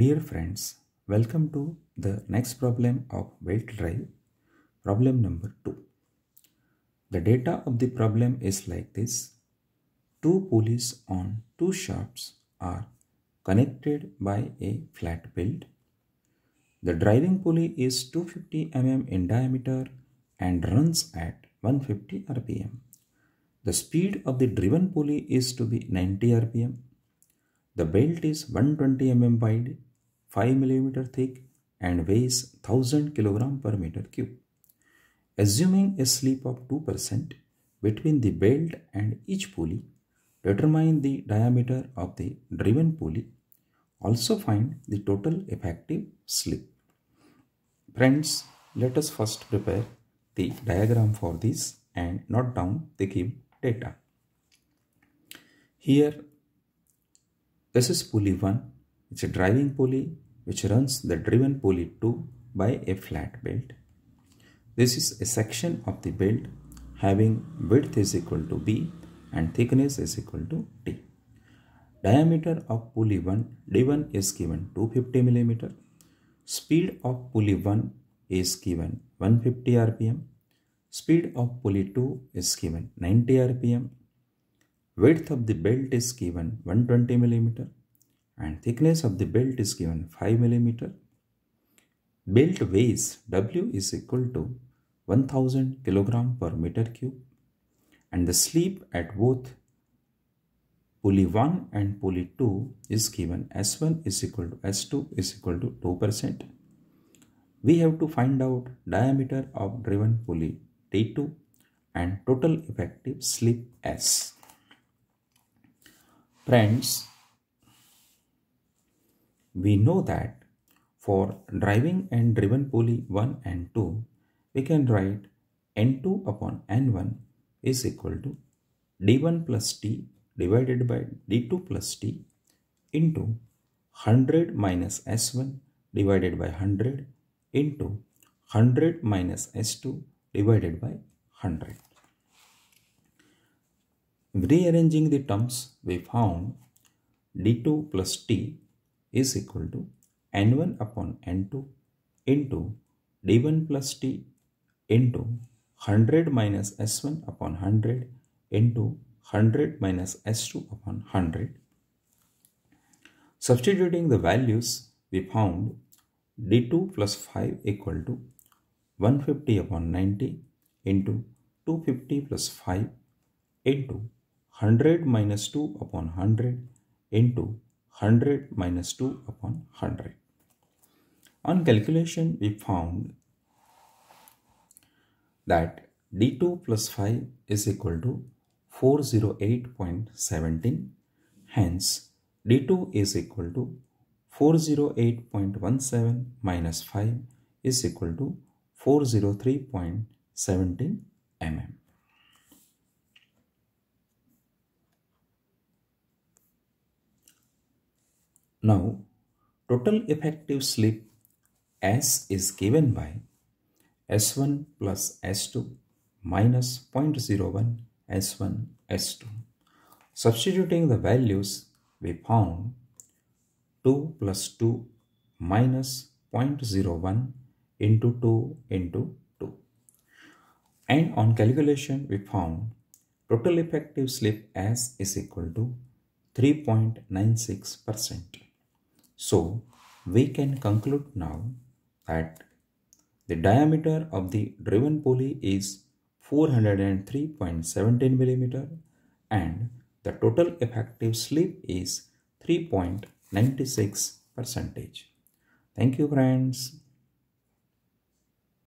Dear friends, welcome to the next problem of belt drive, problem number 2. The data of the problem is like this. Two pulleys on two shafts are connected by a flat belt. The driving pulley is 250 mm in diameter and runs at 150 rpm. The speed of the driven pulley is to be 90 rpm. The belt is 120 mm wide, 5 mm thick and weighs 1000 kg per meter cube. Assuming a slip of 2% between the belt and each pulley, determine the diameter of the driven pulley. Also find the total effective slip. Friends, let us first prepare the diagram for this and note down the given data. Here, this is pulley 1, it's a driving pulley which runs the driven pulley 2 by a flat belt. This is a section of the belt having width is equal to B and thickness is equal to T. Diameter of pulley 1 D1 is given 250 mm. Speed of pulley 1 is given 150 rpm. Speed of pulley 2 is given 90 rpm. Width of the belt is given 120 mm and thickness of the belt is given 5 mm. Belt weighs W is equal to 1000 kg per meter cube and the slip at both pulley 1 and pulley 2 is given S1 is equal to S2 is equal to 2%. We have to find out diameter of driven pulley D2 and total effective slip S. Friends, we know that for driving and driven pulley 1 and 2, we can write N2 upon N1 is equal to D1 plus T divided by D2 plus T into 100 minus S1 divided by 100 into 100 minus S2 divided by 100. Rearranging the terms, we found D2 plus T is equal to N1 upon N2 into D1 plus T into 100 minus S1 upon 100 into 100 minus S2 upon 100. Substituting the values, we found D2 plus 5 equal to 150 upon 90 into 250 plus 5 into 100 minus 2 upon 100 into 100 minus 2 upon 100. On calculation, we found that D2 plus 5 is equal to 408.17. Hence, D2 is equal to 408.17 minus 5 is equal to 403.17 mm. Now, total effective slip S is given by S1 plus S2 minus 0.01 S1 S2. Substituting the values, we found 2 plus 2 minus 0.01 into 2 into 2. And on calculation, we found total effective slip S is equal to 3.96%. So, we can conclude now that the diameter of the driven pulley is 403.17 millimeter and the total effective slip is 3.96 percentage. Thank you friends.